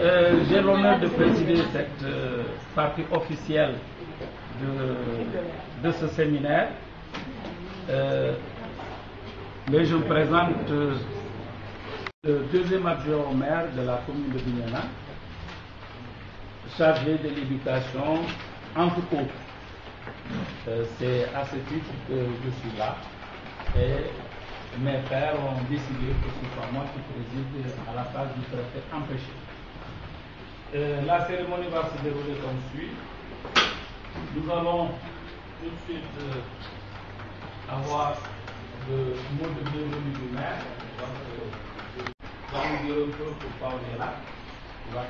Euh, J'ai l'honneur de présider cette euh, partie officielle de, ce séminaire. Euh, mais je vous présente le deuxième adjoint au maire de la commune de Bignona, chargé de l'éducation, entre autres. Euh, C'est à ce titre que je suis là. Et mes pères ont décidé que ce soit moi qui préside à la place du préfet empêché. Euh, la cérémonie va se dérouler comme suit. Nous allons tout de suite euh, avoir le mot de bienvenue du maire. Donc, euh, pourquoi on est là. Il va.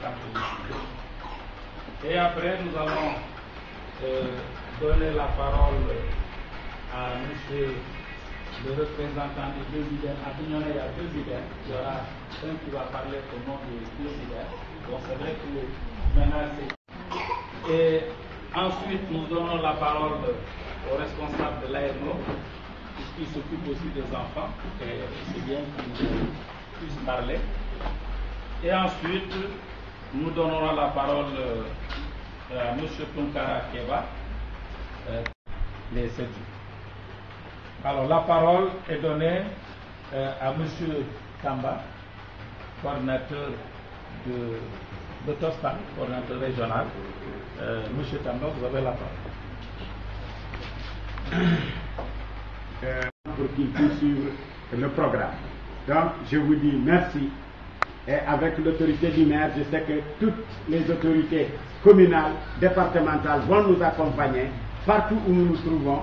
Et après, nous allons donner la parole à monsieur le représentant des deux leaders. À il y a deux leaders. Il y aura un qui va parler au nom des deux leaders. Donc c'est vrai que maintenant c'est. Et ensuite, nous donnons la parole au responsable de l'AMO, puisqu'il s'occupe aussi des enfants. Et c'est bien qu'il puisse parler. Et ensuite, nous donnerons la parole euh, à M. Tunkara Keba, euh, les sept jours. Alors la parole est donnée euh, à M. Tamba, coordinateur de, de Tostan, coordinateur régional. Euh, M. Tamba, vous avez la parole. euh, pour qu'ils puissent suivre le programme. Donc, je vous dis merci. Et avec l'autorité du maire, je sais que toutes les autorités communales, départementales vont nous accompagner partout où nous nous trouvons